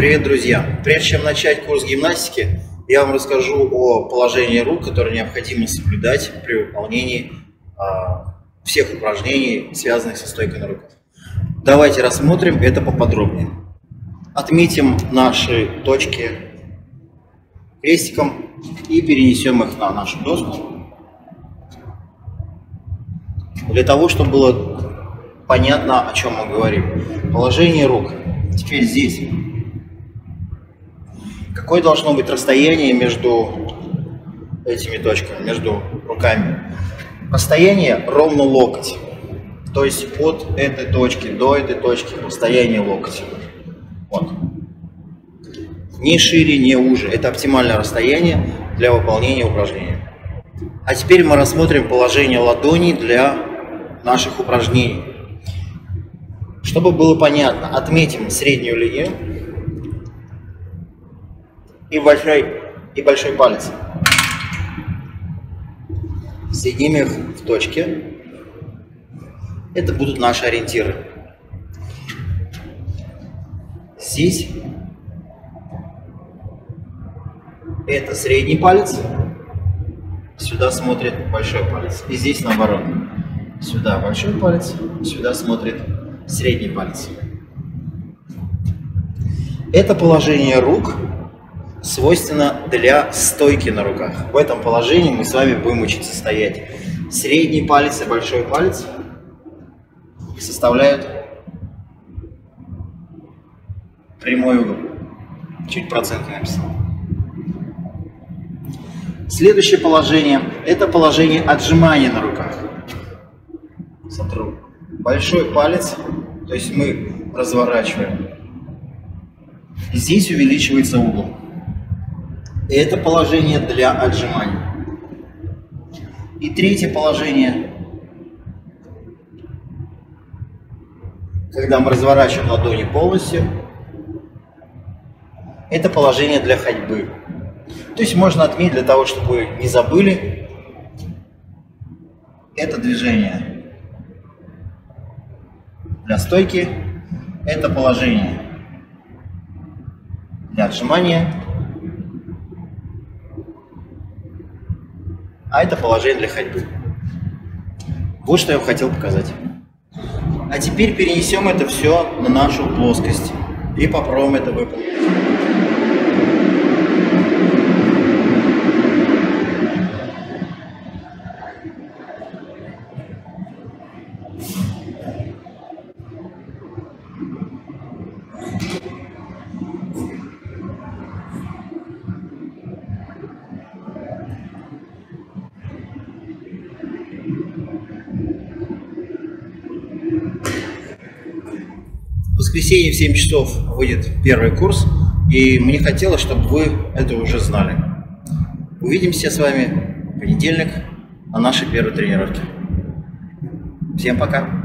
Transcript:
Привет, друзья! Прежде чем начать курс гимнастики, я вам расскажу о положении рук, которые необходимо соблюдать при выполнении а, всех упражнений, связанных со стойкой на руках. Давайте рассмотрим это поподробнее. Отметим наши точки крестиком и перенесем их на нашу доску. Для того, чтобы было понятно, о чем мы говорим. Положение рук. Теперь здесь. Какое должно быть расстояние между этими точками, между руками? Расстояние ровно локоть. То есть от этой точки до этой точки расстояние локоть. Вот. Не шире, не уже. Это оптимальное расстояние для выполнения упражнения. А теперь мы рассмотрим положение ладоней для наших упражнений. Чтобы было понятно, отметим среднюю линию и большой, и большой палец. Соединим их в точке. Это будут наши ориентиры. Здесь это средний палец, сюда смотрит большой палец. И здесь наоборот. Сюда большой палец, сюда смотрит средний палец. Это положение рук свойственно для стойки на руках. В этом положении мы с вами будем учиться стоять. Средний палец и большой палец составляют прямой угол. Чуть проценты написал. Следующее положение – это положение отжимания на руках. Сотру. Большой палец, то есть мы разворачиваем. Здесь увеличивается угол. Это положение для отжиманий. И третье положение, когда мы разворачиваем ладони полностью, это положение для ходьбы. То есть можно отметить для того, чтобы не забыли это движение для стойки, это положение для отжимания а это положение для ходьбы. Вот что я вам хотел показать. А теперь перенесем это все на нашу плоскость и попробуем это выполнить. Воскресенье в 7 часов выйдет первый курс, и мне хотелось, чтобы вы это уже знали. Увидимся с вами в понедельник на нашей первой тренировке. Всем пока!